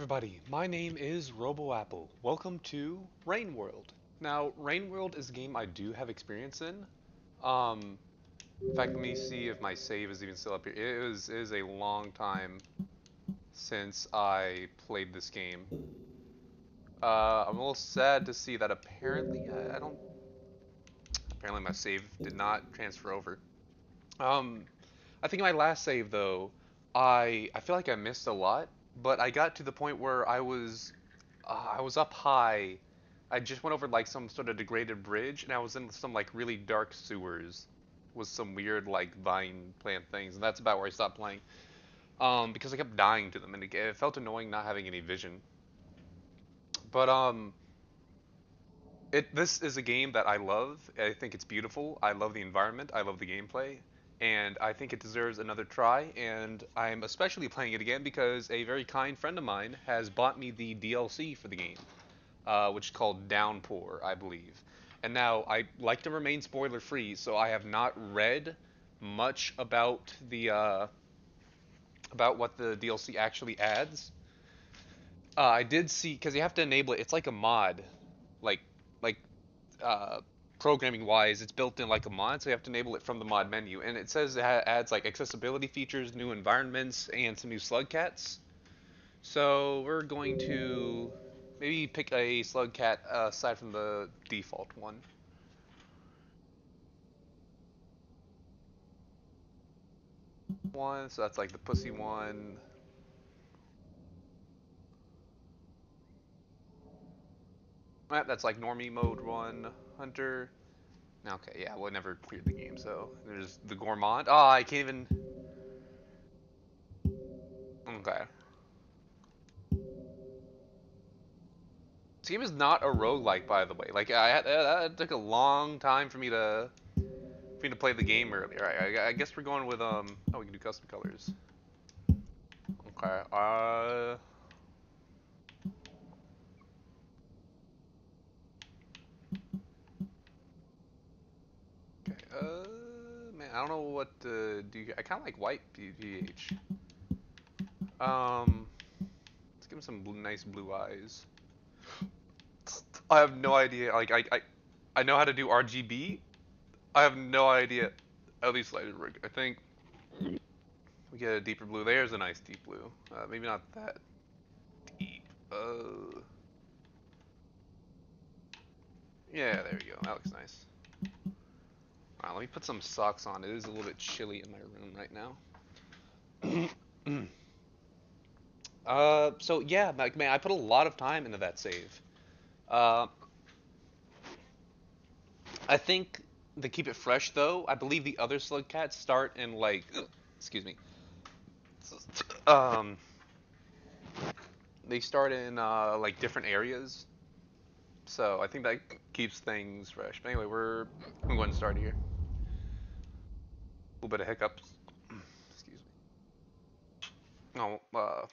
everybody, my name is RoboApple. Welcome to Rain World. Now, Rain World is a game I do have experience in. Um, in fact, let me see if my save is even still up here. It is, it is a long time since I played this game. Uh, I'm a little sad to see that apparently I, I don't. Apparently, my save did not transfer over. Um, I think my last save though, I I feel like I missed a lot, but I got to the point where I was uh, I was up high. I just went over like some sort of degraded bridge, and I was in some like really dark sewers with some weird like vine plant things, and that's about where I stopped playing. Um, because I kept dying to them, and it, it felt annoying not having any vision. But um, it this is a game that I love. I think it's beautiful. I love the environment. I love the gameplay, and I think it deserves another try. And I'm especially playing it again because a very kind friend of mine has bought me the DLC for the game, uh, which is called Downpour, I believe. And now I like to remain spoiler free, so I have not read much about the uh, about what the DLC actually adds. Uh, I did see because you have to enable it. It's like a mod, like like uh, programming wise, it's built in like a mod, so you have to enable it from the mod menu. And it says it adds like accessibility features, new environments, and some new slug cats. So we're going to maybe pick a slug cat uh, aside from the default one. One, so that's like the pussy one. That's like normie mode one. Hunter. Okay, yeah, well, I never cleared the game, so there's the gourmand. Oh, I can't even. Okay. This game is not a roguelike, by the way. Like, I that took a long time for me to for me to play the game earlier. I, I guess we're going with um. Oh, we can do custom colors. Okay. Uh. Uh, man, I don't know what to do. I kind of like white PVH. Um, let's give him some blue, nice blue eyes. I have no idea. Like, I, I, I know how to do RGB. I have no idea. At least lighted rig. I think we get a deeper blue. There's a nice deep blue. Uh, maybe not that deep. Uh, yeah, there we go. That looks nice. Alright, let me put some socks on. It is a little bit chilly in my room right now. uh, so yeah, like, man, I put a lot of time into that save. Uh, I think to keep it fresh, though, I believe the other slug cats start in like, excuse me. Um, they start in uh, like different areas, so I think that keeps things fresh. But anyway, we're I'm going to start here little bit of hiccups. Excuse me. Oh, uh,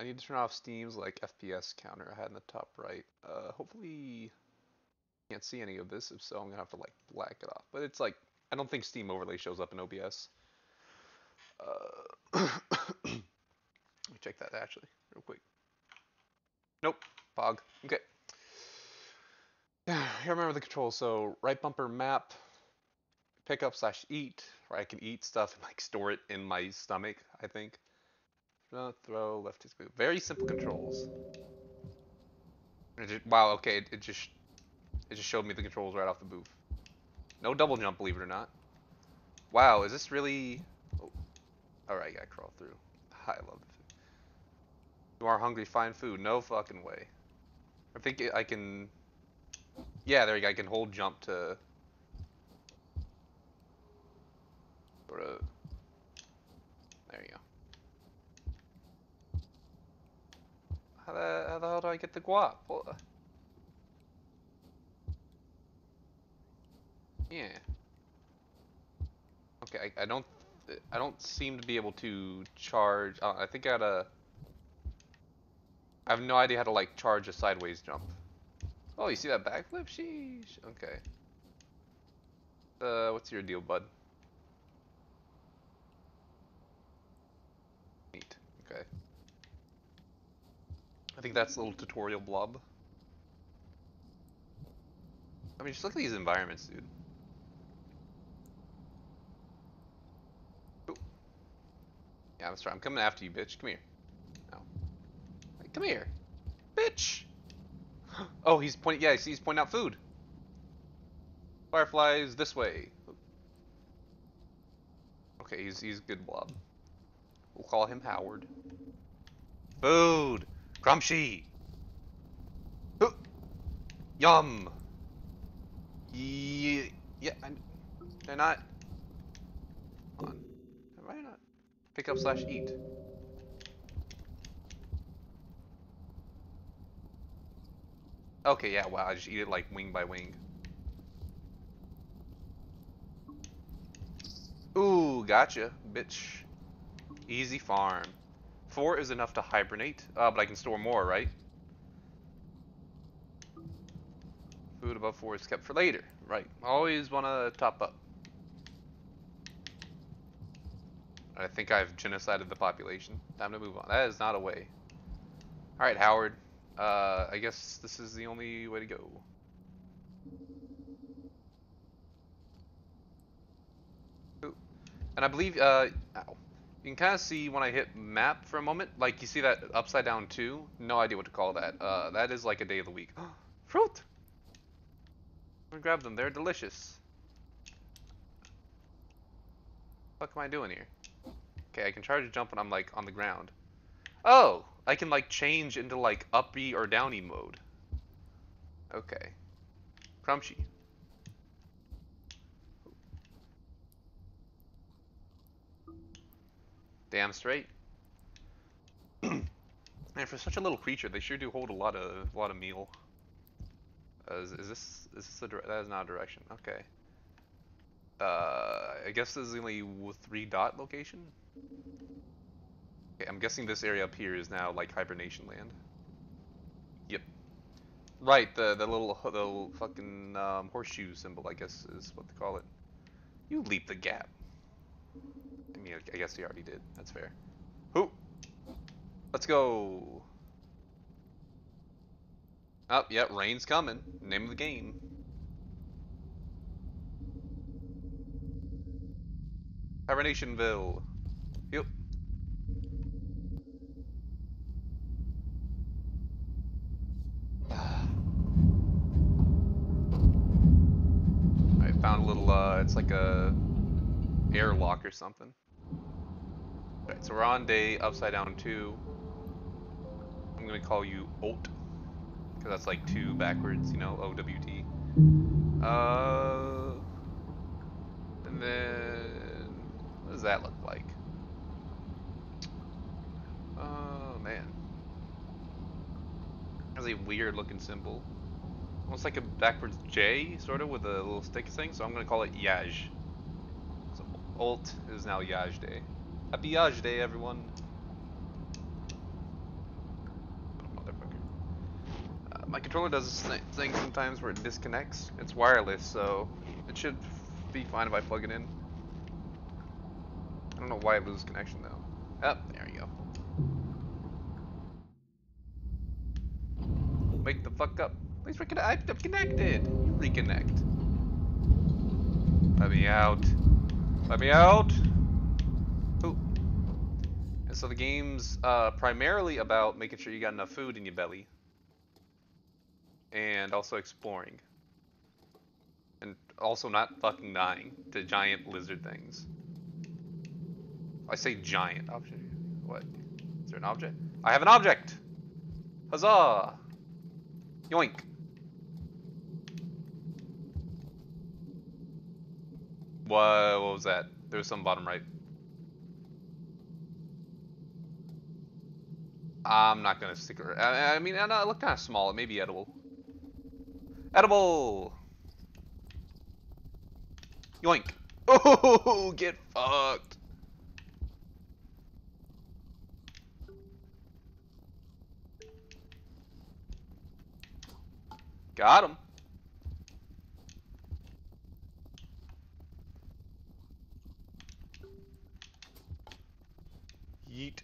I need to turn off Steam's like FPS counter I had in the top right. Uh, hopefully can't see any of this. If so, I'm gonna have to like black it off. But it's like I don't think Steam overlay shows up in OBS. Uh, let me check that actually, real quick. Nope, Pog. Okay. Yeah, I remember the controls. So right bumper map, pick up slash eat, where I can eat stuff and like store it in my stomach. I think. Throw, throw, left is move. Very simple controls. Just, wow. Okay, it, it just it just showed me the controls right off the booth. No double jump, believe it or not. Wow, is this really... Oh. Alright, gotta crawl through. I love food. You are hungry, find food. No fucking way. I think I can... Yeah, there you go. I can hold jump to... Sort of... There you go. How the, how the hell do I get the guap? What? Yeah. Okay, I, I don't, I don't seem to be able to charge. Uh, I think I gotta. I have no idea how to like charge a sideways jump. Oh, you see that backflip? Sheesh. Okay. Uh, what's your deal, bud? Neat. Okay. I think that's a little tutorial blob. I mean, just look at these environments, dude. Yeah, I'm sorry. I'm coming after you, bitch. Come here. No. Hey, come here. Bitch! Oh, he's pointing. Yeah, I see he's pointing out food. Fireflies this way. Okay, he's he's good blob. We'll call him Howard. Food! Crumpshy! Yum! Yeah, yeah, I'm, they're not... Hold on. I not? Pick up slash eat. Okay, yeah, wow, I just eat it like wing by wing. Ooh, gotcha, bitch. Easy farm. Four is enough to hibernate, uh, but I can store more, right? Food above four is kept for later, right? Always want to top up. I think I've genocided the population. Time to move on. That is not a way. Alright, Howard. Uh, I guess this is the only way to go. And I believe, uh, ow. You can kind of see when I hit map for a moment, like you see that upside down 2? No idea what to call that. Uh, that is like a day of the week. Fruit! I'm gonna grab them, they're delicious. What am I doing here? Okay, I can charge a jump when I'm like on the ground. Oh, I can like change into like uppy or down E mode. Okay. Crumpshy. Damn straight. and for such a little creature, they sure do hold a lot of a lot of meal. Uh, is, is, this is this a that is not a direction? Okay. Uh, I guess this is the only three dot location. Okay, I'm guessing this area up here is now like hibernation land. Yep. Right, the the little the little fucking um, horseshoe symbol, I guess, is what they call it. You leap the gap. I mean, I guess he already did. That's fair. Who? Let's go. Oh, yeah, rain's coming. Name of the game. Hibernationville. Yep. I found a little, uh, it's like a airlock or something. Alright, so we're on day upside down two. I'm gonna call you Oat. Because that's like two backwards, you know, O-W-T. Uh, and then, what does that look like? Oh, man. has a weird looking symbol. Almost like a backwards J, sort of, with a little stick thing, so I'm gonna call it Yaj. So Alt is now Yaj Day. Happy Yaj Day, everyone! Uh, my controller does this thing sometimes where it disconnects. It's wireless, so it should be fine if I plug it in. I don't know why it loses connection though. Up, oh, there you go. Wake the fuck up. Please reconnect. I'm connected. You reconnect. Let me out. Let me out. And so the game's uh, primarily about making sure you got enough food in your belly. And also exploring. And also not fucking dying to giant lizard things. I say giant object. What? Is there an object? I have an object! Huzzah! Yoink! What, what was that? There was some bottom right. I'm not gonna stick around. I, I mean, I know it looked kind of small. It may be edible. Edible! Yoink! Oh, get fucked! Got him. Yeet.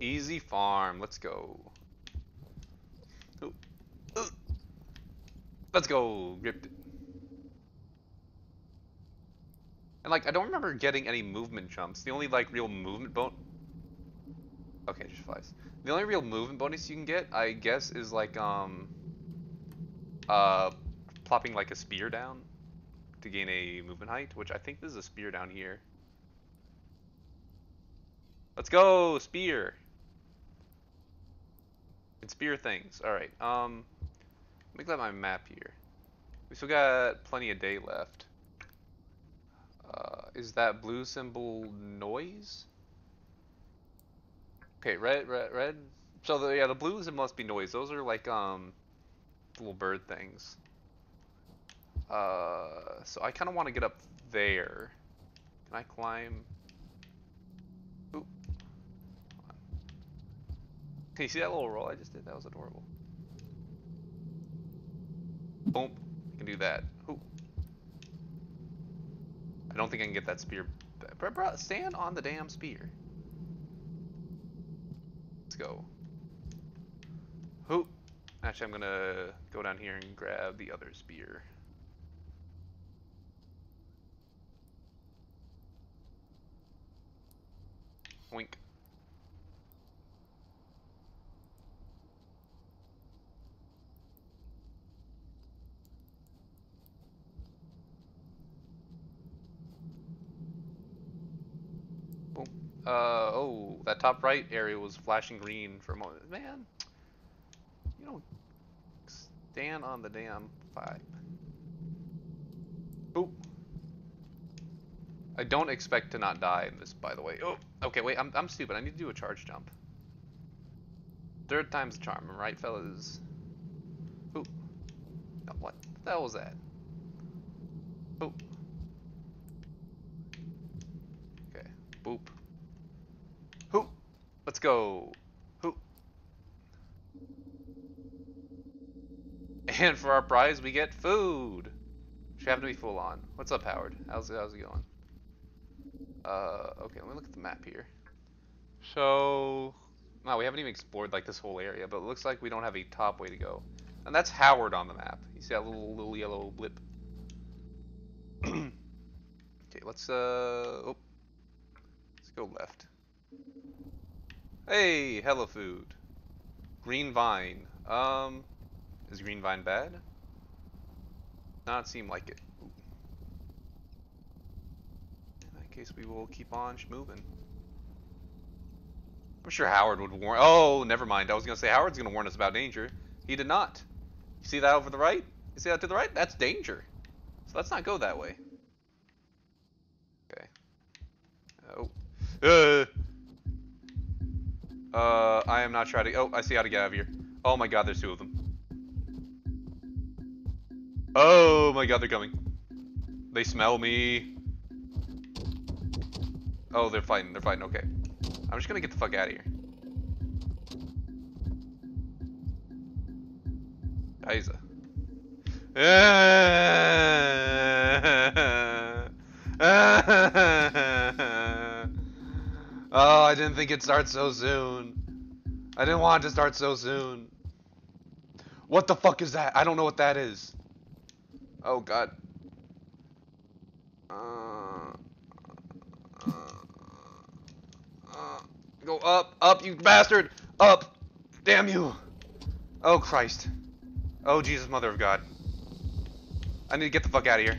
Easy farm. Let's go. Let's go. Gripped it. And like, I don't remember getting any movement jumps. The only like real movement bone. Okay, just flies. The only real movement bonus you can get, I guess, is like um uh plopping like a spear down to gain a movement height, which I think this is a spear down here. Let's go, spear. Can spear things. All right. Um, let me grab my map here. We still got plenty of day left. Uh, is that blue symbol noise? Okay, red, red, red. So the, yeah, the blues it must be noise. Those are like um little bird things. Uh, so I kind of want to get up there. Can I climb? See that little roll I just did? That was adorable. Boom. I can do that. Ooh. I don't think I can get that spear. Stand on the damn spear Let's go. Who? Actually, I'm gonna go down here and grab the other spear. Wink. Uh, oh, that top right area was flashing green for a moment. Man, you don't stand on the damn pipe. Oop. I don't expect to not die in this, by the way. Oh, okay, wait, I'm, I'm stupid. I need to do a charge jump. Third time's a charm, right, fellas? Oh, what the hell was that? Oh. Okay, boop. Let's go. Who? And for our prize, we get food. Should have to be full on. What's up, Howard? How's it, how's it going? Uh, okay, let me look at the map here. So, no, we haven't even explored like this whole area, but it looks like we don't have a top way to go. And that's Howard on the map. You see that little little yellow blip? okay, let's uh, oh, let's go left. Hey, hello food. Green vine. Um, is green vine bad? Not seem like it. In that case, we will keep on moving. I'm sure Howard would warn. Oh, never mind. I was gonna say Howard's gonna warn us about danger. He did not. You see that over the right? You see that to the right? That's danger. So let's not go that way. Okay. Oh. Uh. Uh, I am not trying to. Oh, I see how to get out of here. Oh my god, there's two of them. Oh my god, they're coming. They smell me. Oh, they're fighting. They're fighting. Okay. I'm just gonna get the fuck out of here. Isa. Didn't think it'd start so soon. I didn't want it to start so soon. What the fuck is that? I don't know what that is. Oh god. Uh, uh, uh, go up, up, you bastard! Up! Damn you! Oh Christ. Oh Jesus, Mother of God. I need to get the fuck out of here.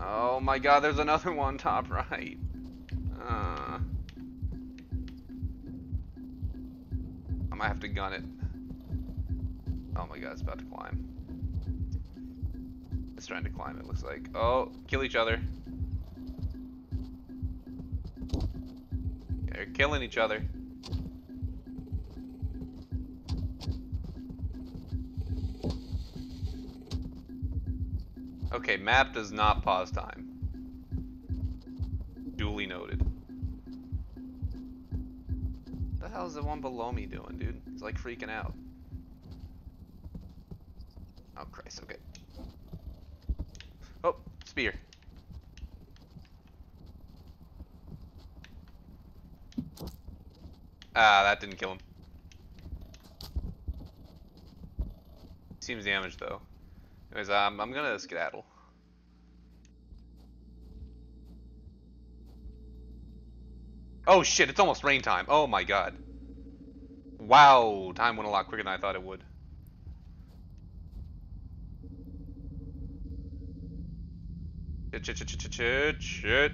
Oh my god, there's another one top right. Uh, I might have to gun it. Oh my god, it's about to climb. It's trying to climb, it looks like. Oh, kill each other. They're killing each other. Okay, map does not pause time. Duly noted. What the hell is the one below me doing, dude? It's like freaking out. Oh, Christ, okay. Oh, spear. Ah, that didn't kill him. Seems damaged, though. Anyways, um, I'm gonna skedaddle. Oh shit, it's almost rain time. Oh my god. Wow, time went a lot quicker than I thought it would. Shit, shit, shit, shit, shit, shit.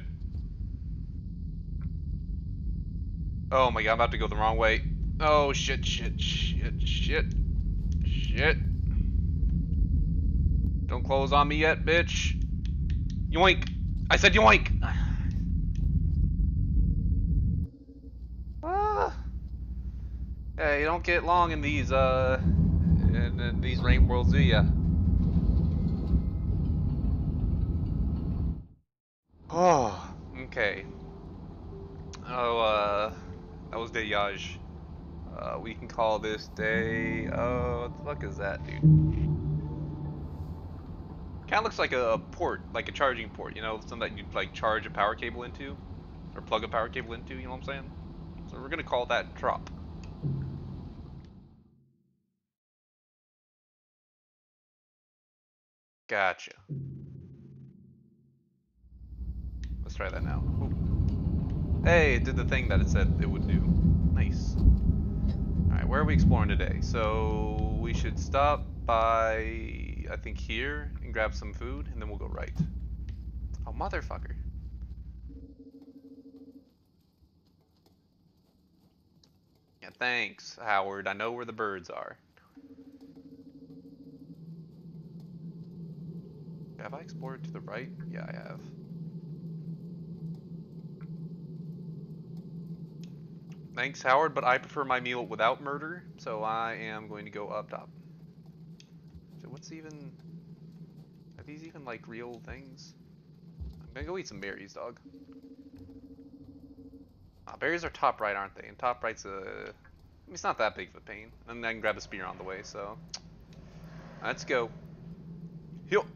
Oh my god, I'm about to go the wrong way. Oh shit, shit, shit, shit, shit. Don't close on me yet, bitch. Yoink. I said yoink. Ah. Yeah, you don't get long in these, uh, in, in these rain worlds, do ya? Oh, okay. Oh, uh, that was day Yaj. Uh, we can call this day, uh, what the fuck is that, dude? Kind of looks like a port, like a charging port, you know, something that you'd like charge a power cable into, or plug a power cable into, you know what I'm saying? So we're gonna call that drop. Gotcha. Let's try that now. Ooh. Hey, it did the thing that it said it would do. Nice. Alright, where are we exploring today? So, we should stop by, I think here, and grab some food, and then we'll go right. Oh, motherfucker. Yeah, thanks, Howard. I know where the birds are. Have I explored to the right? Yeah, I have. Thanks, Howard, but I prefer my meal without murder, so I am going to go up top. So what's even... These even, like, real things? I'm gonna go eat some berries, dog. Uh, berries are top right, aren't they? And top right's a... I mean, it's not that big of a pain. And I can grab a spear on the way, so... Let's go. Heal!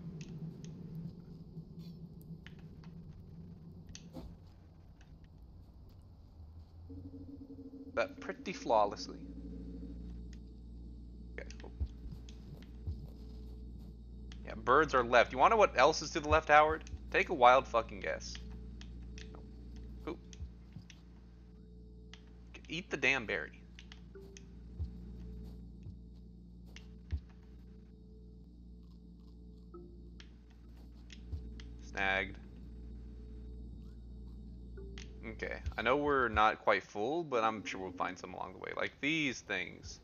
that pretty flawlessly. birds are left. You want to know what else is to the left, Howard? Take a wild fucking guess. Who? Eat the damn berry. Snagged. Okay, I know we're not quite full, but I'm sure we'll find some along the way. Like these things.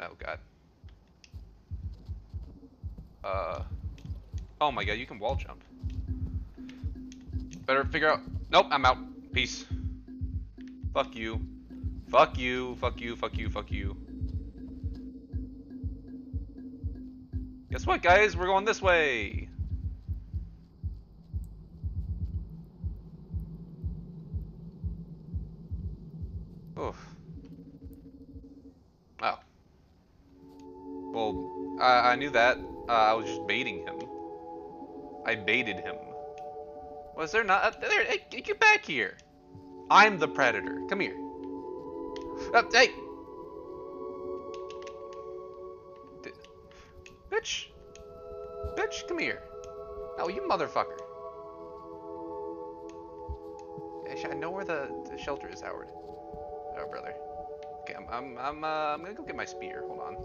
Oh god. Uh, Oh my god, you can wall jump. Better figure out. Nope, I'm out. Peace. Fuck you. Fuck you. Fuck you. Fuck you. Fuck you. Guess what, guys? We're going this way. Oof. Oh. Well, I, I knew that. Uh, I was just baiting him. I baited him. Was there not? Uh, there, hey, get back here. I'm the predator. Come here. Uh, hey. D bitch. Bitch, come here. Oh, you motherfucker. I know where the, the shelter is, Howard. Oh, brother. Okay, I'm I'm I'm, uh, I'm gonna go get my spear. Hold on.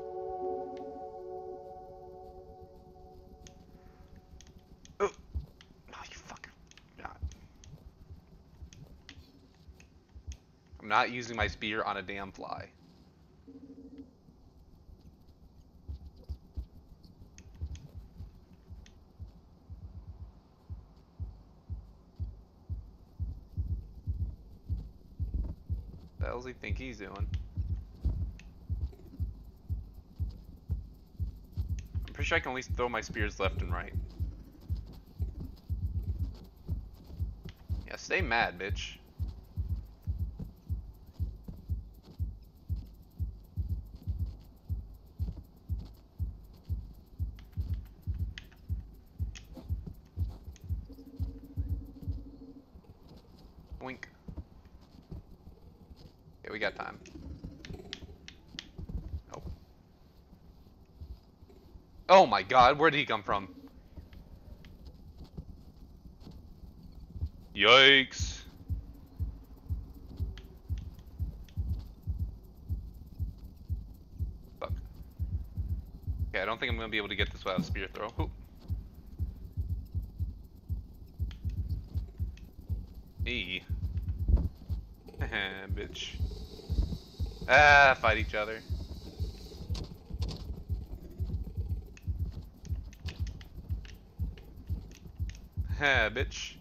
I'm not using my spear on a damn fly. The hell's he think he's doing? I'm pretty sure I can at least throw my spears left and right. Yeah, stay mad, bitch. Wink. Okay, we got time. Oh. Oh my god, where did he come from? Yikes. Fuck. Okay, I don't think I'm gonna be able to get this without a spear throw. Ooh. E. Bitch. Ah, fight each other. Ha, bitch.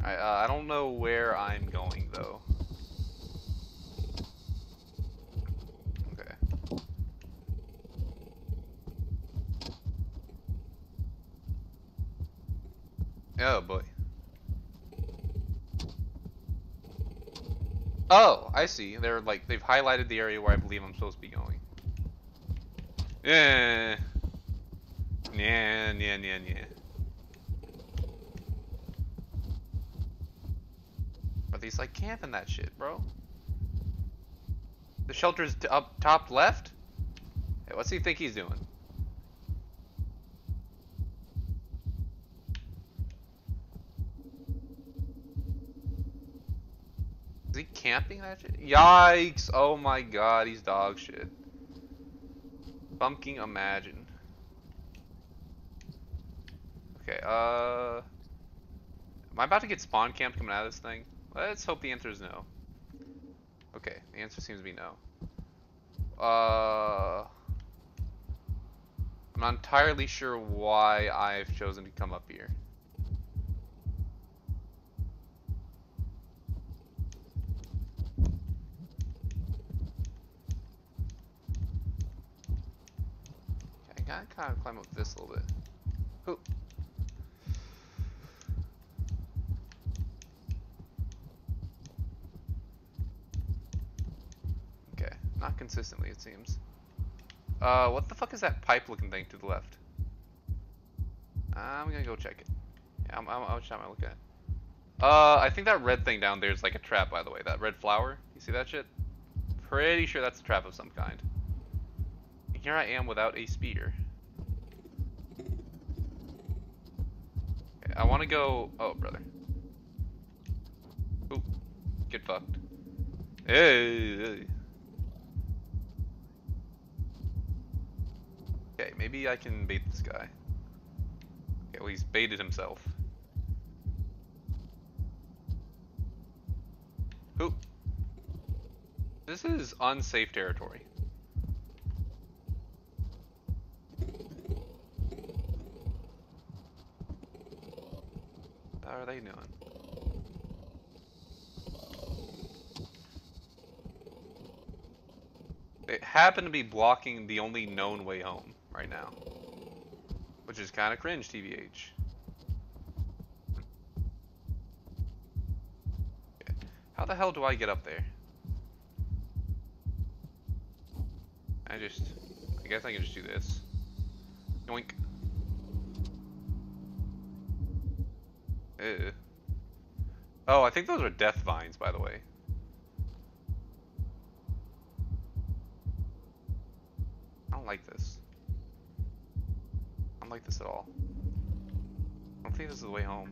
I, uh, I don't know where I'm going, though. Okay. Oh, boy. Oh, I see. They're like they've highlighted the area where I believe I'm supposed to be going. Yeah. Yeah, yeah, yeah, yeah. These like camping that shit, bro? The shelter's up top left? Hey, what's he think he's doing? Is he camping that shit? Yikes! Oh my god, he's dog shit. Bumpking imagine. Okay, uh... Am I about to get spawn camped coming out of this thing? Let's hope the answer is no. Okay, the answer seems to be no. Uh... I'm not entirely sure why I've chosen to come up here. Okay, I gotta kind of climb up this a little bit. Ooh. Not consistently it seems. Uh, what the fuck is that pipe looking thing to the left? I'm gonna go check it. Yeah, I'm, I'm, I'm, I'm looking at Uh, I think that red thing down there is like a trap, by the way. That red flower. You see that shit? Pretty sure that's a trap of some kind. And Here I am without a spear. Okay, I want to go... Oh, brother. Ooh. Get fucked. Hey. Okay, maybe I can bait this guy. At least baited himself. Who? This is unsafe territory. How are they doing? They happen to be blocking the only known way home right now. Which is kind of cringe, TVH. How the hell do I get up there? I just... I guess I can just do this. Yoink. Ew. Oh, I think those are death vines, by the way. Don't like this at all. I don't think this is the way home.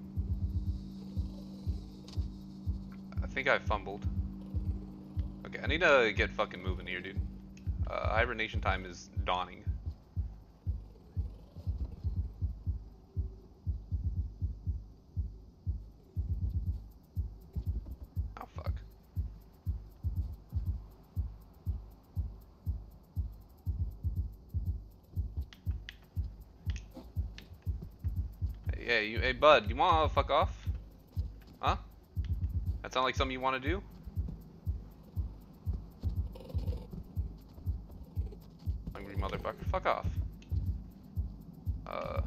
I think I fumbled. Okay, I need to get fucking moving here, dude. Uh, hibernation time is dawning. Hey, you, hey, bud, you wanna fuck off? Huh? That sound like something you wanna do? Hungry motherfucker, fuck off. Uh,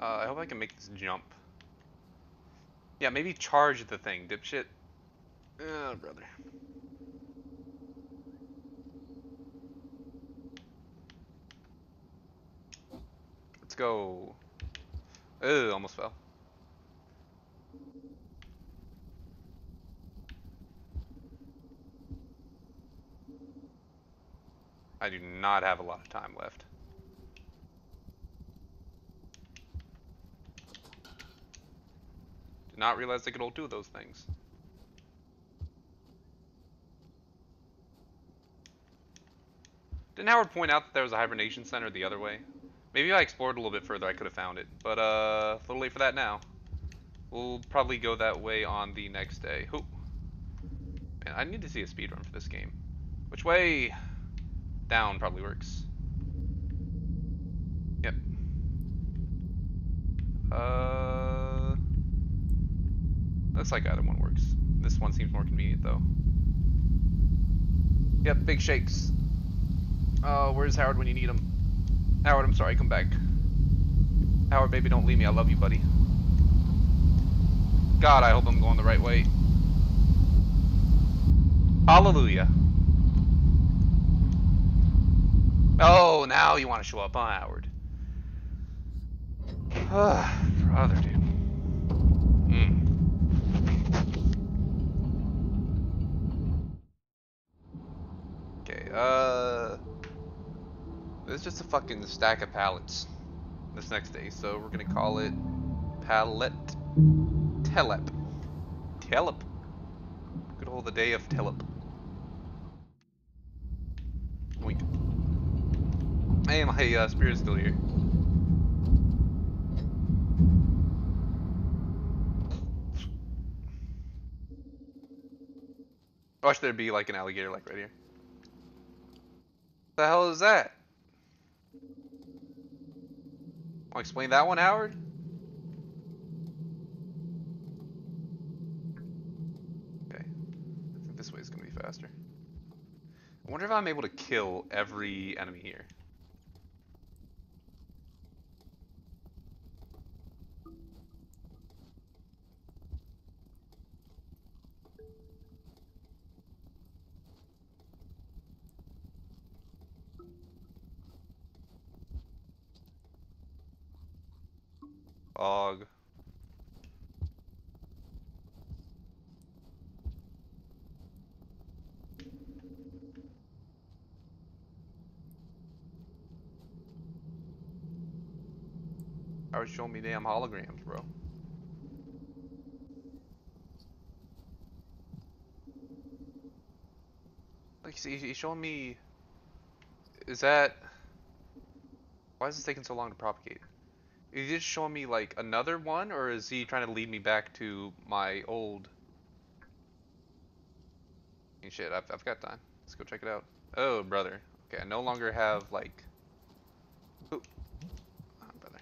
Uh, I hope I can make this jump. Yeah, maybe charge the thing, dipshit. Oh, brother. Let's go. Ugh, almost fell. I do not have a lot of time left. Not realize they could all do those things. Didn't Howard point out that there was a hibernation center the other way? Maybe if I explored a little bit further, I could have found it. But, uh, a little late for that now. We'll probably go that way on the next day. Who? Man, I need to see a speedrun for this game. Which way? Down probably works. Yep. Uh, looks like either one works. This one seems more convenient though. Yep, big shakes. Oh, where's Howard when you need him? Howard, I'm sorry, come back. Howard, baby, don't leave me. I love you, buddy. God, I hope I'm going the right way. Hallelujah. Oh, now you want to show up, huh, Howard? Brother, dude. Mm. Okay, uh... It's just a fucking stack of pallets this next day, so we're gonna call it Pallet Telep. Telep. Good old the day of Telep. Wink. Hey, my uh, spirit's still here. Watch there be like an alligator like right here. The hell is that? Want to explain that one, Howard? Okay. I think this way is going to be faster. I wonder if I'm able to kill every enemy here. Og. I was showing me damn holograms, bro. Like, see, he's showing me... Is that... Why is this taking so long to propagate? Is he just showing me like another one, or is he trying to lead me back to my old? Shit, I've, I've got time. Let's go check it out. Oh, brother. Okay, I no longer have like. Ooh. Oh, brother.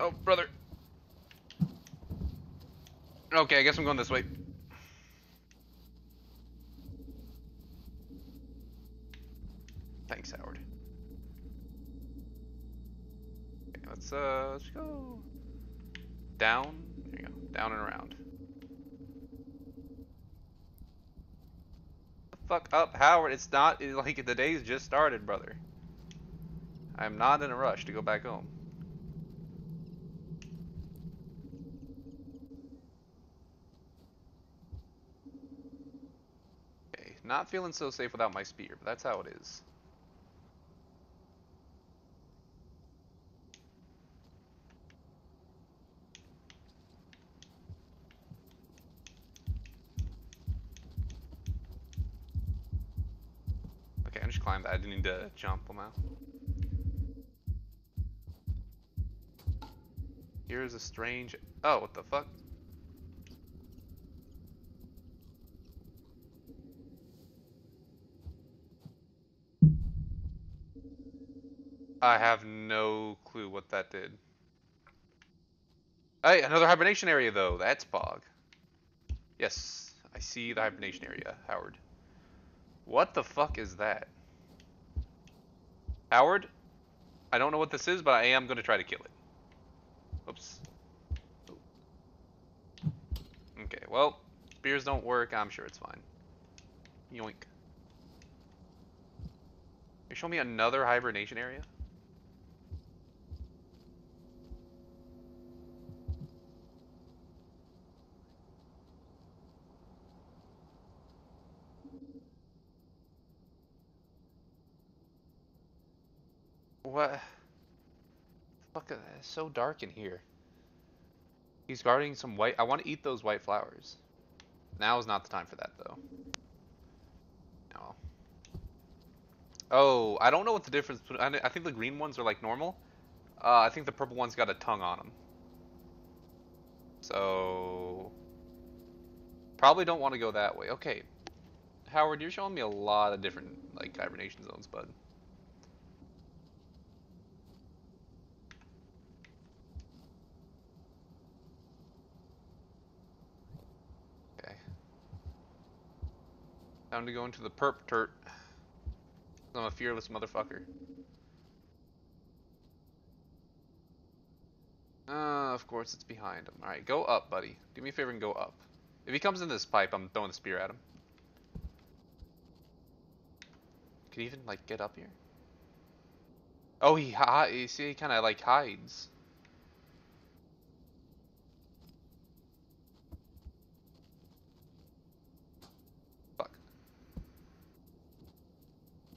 Oh, brother. Okay, I guess I'm going this way. Howard. It's not like the day's just started, brother. I'm not in a rush to go back home. Okay, not feeling so safe without my spear, but that's how it is. I just that. I didn't need to jump them out. Here's a strange. Oh, what the fuck? I have no clue what that did. Hey, another hibernation area though. That's bog. Yes, I see the hibernation area, Howard. What the fuck is that? Howard? I don't know what this is, but I am going to try to kill it. Oops. Okay, well, spears don't work. I'm sure it's fine. Yoink. You show me another hibernation area? What? Fuck, it's so dark in here. He's guarding some white. I want to eat those white flowers. Now is not the time for that, though. No. Oh, I don't know what the difference. I, I think the green ones are like normal. Uh, I think the purple ones got a tongue on them. So probably don't want to go that way. Okay, Howard, you're showing me a lot of different like hibernation zones, bud. Time to go into the perp turt. I'm a fearless motherfucker. Uh, of course it's behind him. Alright, go up, buddy. Do me a favor and go up. If he comes in this pipe, I'm throwing the spear at him. Can he even, like, get up here? Oh, he, hi see, he kind of, like, hides.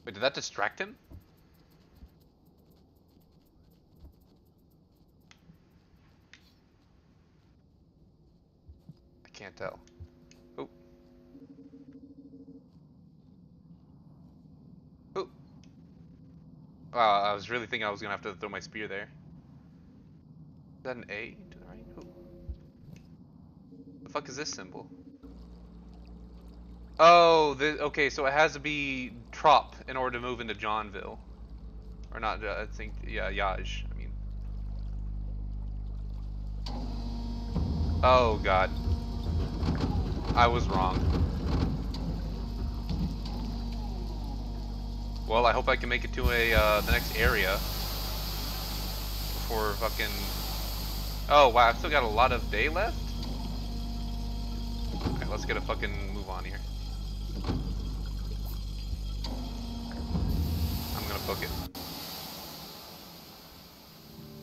Wait, did that distract him? I can't tell. Oh. Oh. Wow, I was really thinking I was gonna have to throw my spear there. Is that an A to the right? Oh. The fuck is this symbol? Oh, the, okay, so it has to be Trop in order to move into Johnville. Or not, uh, I think, yeah, Yaj, I mean. Oh, God. I was wrong. Well, I hope I can make it to a, uh, the next area. Before fucking... Oh, wow, I've still got a lot of day left? Okay, let's get a fucking book it.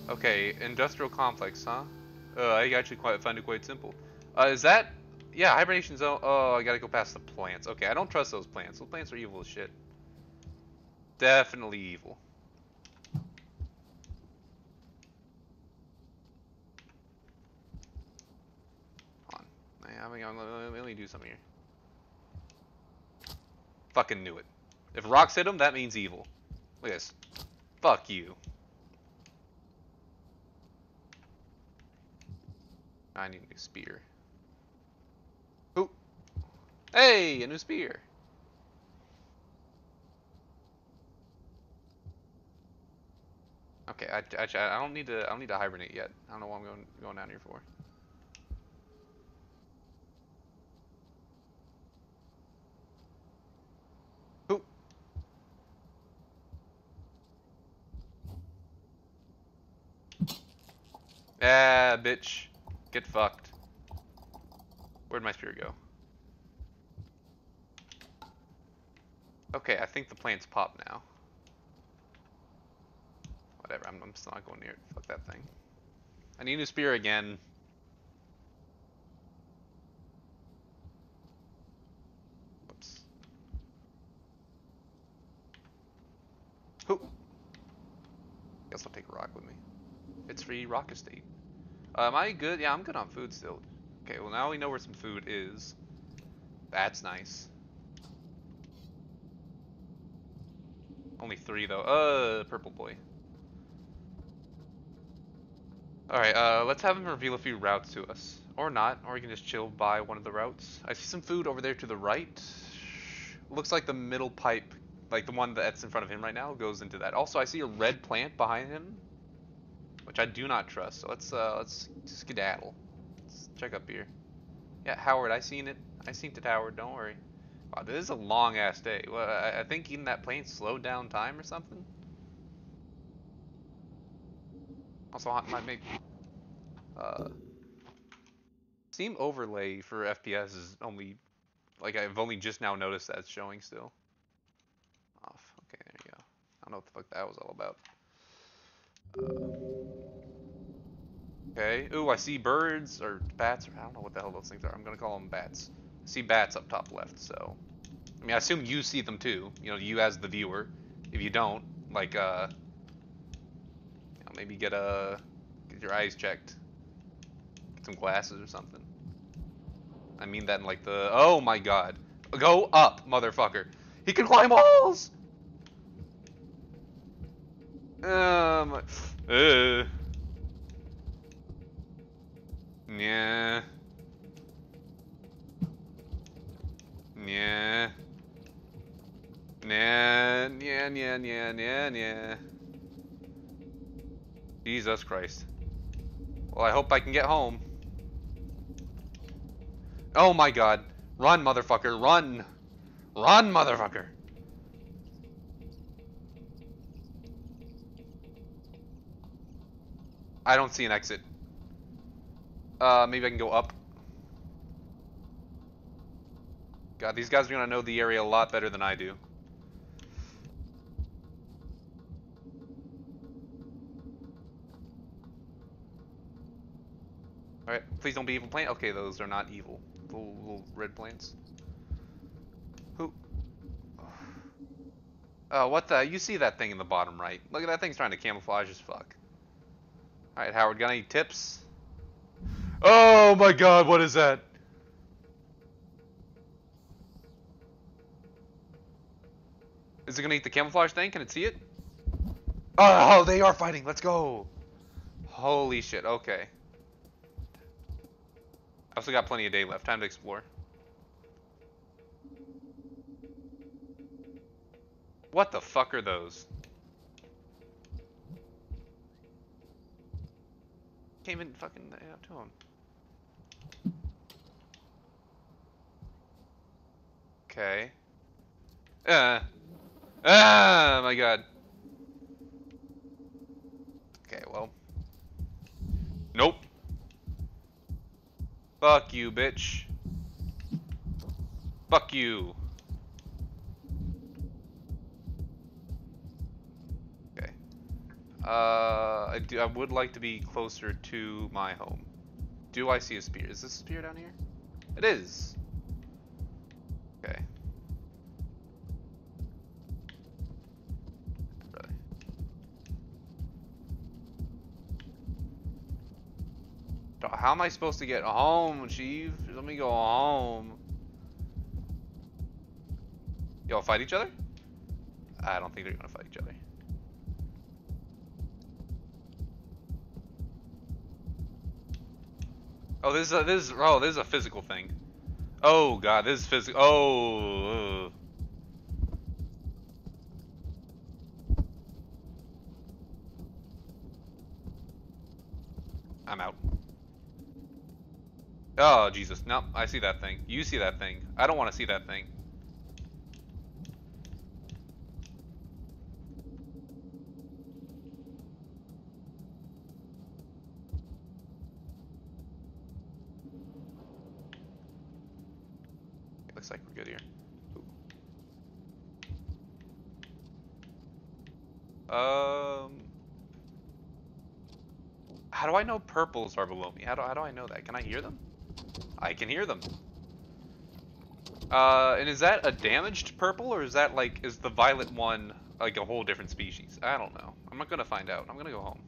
Okay, industrial complex, huh? Uh, I actually quite find it quite simple. Uh, is that Yeah, hibernation zone. Oh, I gotta go past the plants. Okay, I don't trust those plants. Those plants are evil as shit. Definitely evil. Hold on. Let me do something here. Fucking knew it. If rocks hit him, that means evil. Look at this. Fuck you. I need a new spear. Ooh. Hey, a new spear. Okay, I, actually, I don't need to. I don't need to hibernate yet. I don't know what I'm going going down here for. Ah, bitch. Get fucked. Where'd my spear go? Okay, I think the plants pop now. Whatever, I'm, I'm still not going near it. Fuck that thing. I need a spear again. Whoops. Who? Guess I'll take a rock with me. It's free rock estate. Am I good? Yeah, I'm good on food still. Okay, well now we know where some food is. That's nice. Only three though. Uh, purple boy. Alright, uh, let's have him reveal a few routes to us. Or not, or we can just chill by one of the routes. I see some food over there to the right. Looks like the middle pipe, like the one that's in front of him right now, goes into that. Also, I see a red plant behind him, which I do not trust. So let's, uh, let's skedaddle. Let's check up here. Yeah, Howard, I seen it. I seen it, Howard, don't worry. Wow, this is a long-ass day. Well, I, I think even that plane slowed down time or something. Also, I might make uh, Steam overlay for FPS is only like I've only just now noticed that it's showing still. Off. Okay, there you go. I don't know what the fuck that was all about. Uh, okay. Ooh, I see birds or bats. Or, I don't know what the hell those things are. I'm gonna call them bats. I see bats up top left. So, I mean, I assume you see them too. You know, you as the viewer. If you don't, like, uh, Maybe get a get your eyes checked. Get some glasses or something. I mean that in like the oh my god. Go up, motherfucker. He can climb walls. Um. Uh. Yeah. Yeah. Yeah, yeah, yeah, yeah, yeah. Jesus Christ. Well, I hope I can get home. Oh my god. Run, motherfucker, run! Run, motherfucker! I don't see an exit. Uh, maybe I can go up. God, these guys are gonna know the area a lot better than I do. Alright, please don't be evil plant. Okay, those are not evil. Little, little red plants. Who? Oh, what the? You see that thing in the bottom right. Look at that thing's trying to camouflage as fuck. Alright, Howard, got any tips? Oh my god, what is that? Is it gonna eat the camouflage thing? Can it see it? Oh, they are fighting. Let's go. Holy shit. Okay. I also got plenty of day left. Time to explore. What the fuck are those? Came in fucking up to him. Okay. Uh. Ah, my god. Okay, well. Nope. Fuck you, bitch. Fuck you. Uh, I do. I would like to be closer to my home. Do I see a spear? Is this a spear down here? It is. Okay. How am I supposed to get home, Chief? Let me go home. Y'all fight each other? I don't think they're gonna fight each other. Oh, this is a, this is oh this is a physical thing. Oh god, this is physical. Oh. ugh. I'm out. Oh Jesus, no, I see that thing. You see that thing. I don't want to see that thing. Purples are below me? How do, how do I know that? Can I hear them? I can hear them. Uh, and is that a damaged purple, or is that like, is the violet one like a whole different species? I don't know. I'm not gonna find out. I'm gonna go home.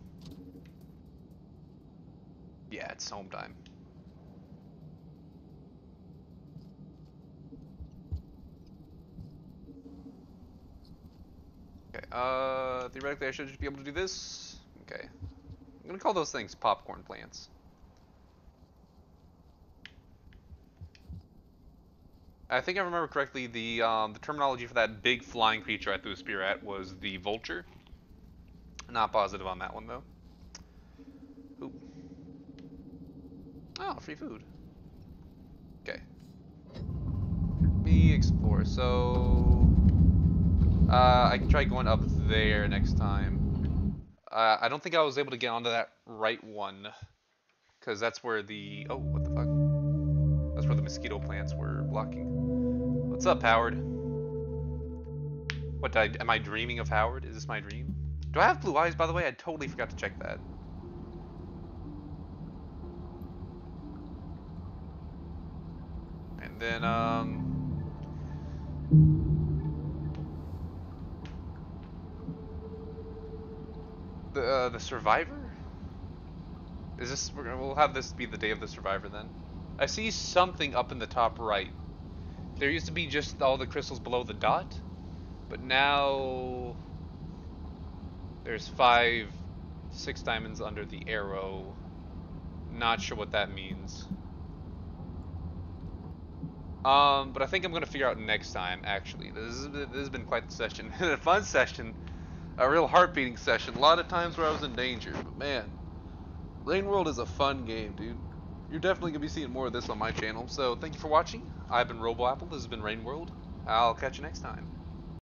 Yeah, it's home time. Okay, uh, theoretically I should just be able to do this. Okay. Gonna call those things popcorn plants. I think I remember correctly, the um, the terminology for that big flying creature I threw a spear at was the vulture. Not positive on that one though. Ooh. Oh, free food. Okay. Me explore. So uh, I can try going up there next time. Uh, I don't think I was able to get onto that right one, because that's where the oh what the fuck? That's where the mosquito plants were blocking. What's up, Howard? What, did I, am I dreaming of Howard? Is this my dream? Do I have blue eyes, by the way? I totally forgot to check that. And then, um... The, uh, the Survivor? Is this, we're gonna, we'll have this be the day of the Survivor then. I see something up in the top right. There used to be just all the crystals below the dot, but now there's five, six diamonds under the arrow. Not sure what that means. Um, but I think I'm gonna figure out next time. Actually, this, is, this has been quite the session, a fun session, a real heart beating session. A lot of times where I was in danger, but man, Rain World is a fun game, dude you're definitely going to be seeing more of this on my channel. So thank you for watching. I've been RoboApple. This has been Rain World. I'll catch you next time.